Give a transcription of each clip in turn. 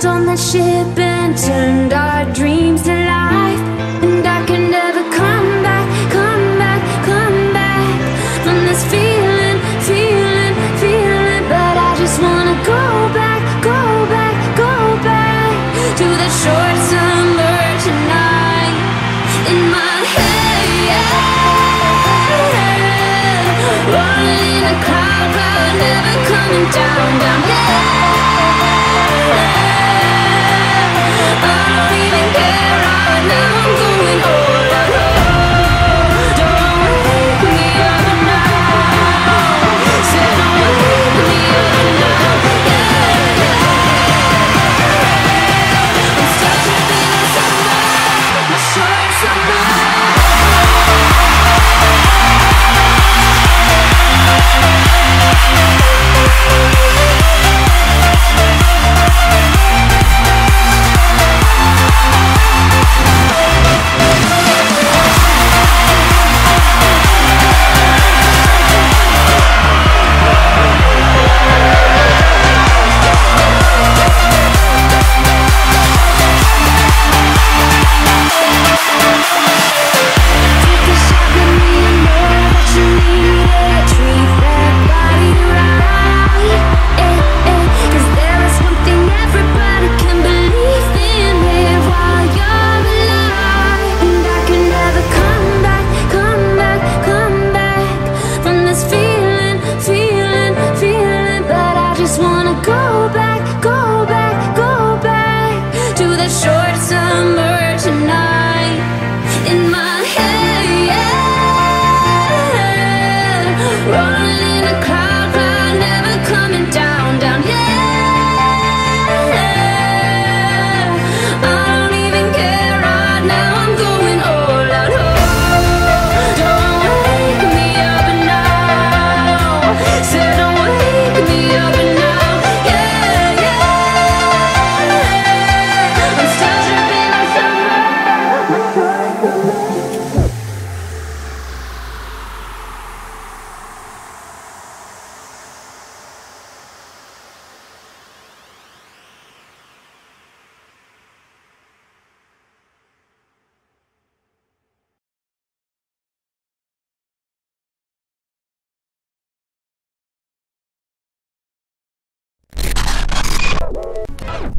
jumped on that ship and turned our dreams to life. And I can never come back, come back, come back From this feeling, feeling, feeling. But I just wanna go back, go back, go back To the short summer tonight. In my head Rolling in a cloud, cloud, never coming down, down, yeah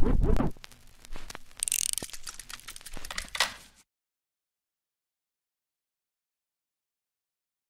you